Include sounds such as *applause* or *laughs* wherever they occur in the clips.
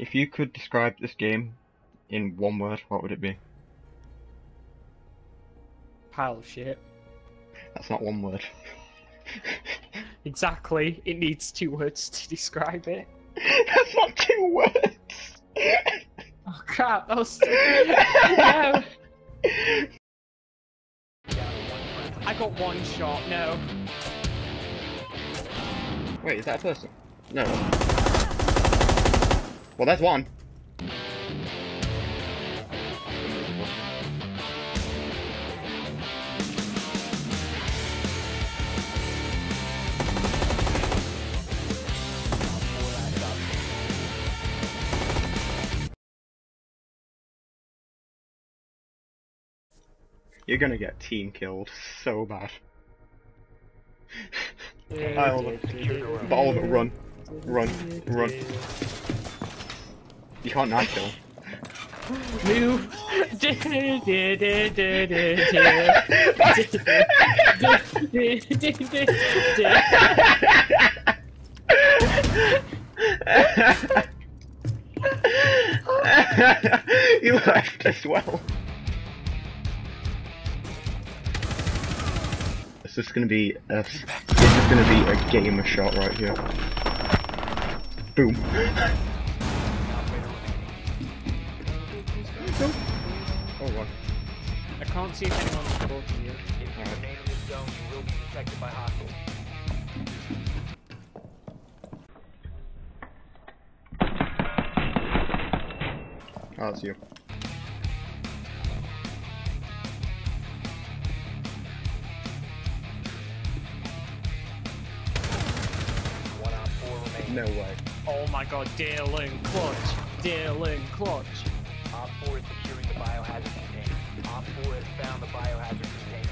If you could describe this game in one word, what would it be? Pile of shit. That's not one word. *laughs* Exactly. It needs two words to describe it. *laughs* That's not two words. Oh crap, that was no. *laughs* I got one shot, no. Wait, is that a person? No. Well, that's one. You're gonna get team killed *laughs* so bad. I Oliver. But Oliver, run. Run. Run. You can't knife kill. Move. you left as well. This is gonna be a, this is gonna be a gamer shot right here. Boom. Can't see if anyone's supporting you. If you remain in this zone, you will be detected by hostiles. Oh, that's you. One on four remaining. No way. Oh my god, Dylan clutch. Dylan clutch. Op 4 is securing the biohazard container. Op 4 has found the biohazard container.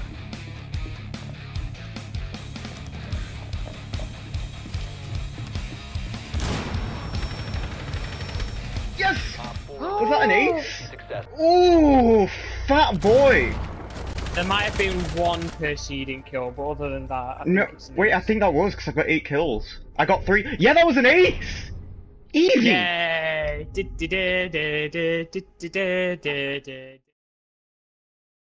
Yes! Op 4 Was that an ace? successful. Ooh, fat boy. There might have been one preceding kill, but other than that, I No, think it's an wait, I think that was because I got eight kills. I got three. Yeah, that was an ace. Easy. Yay!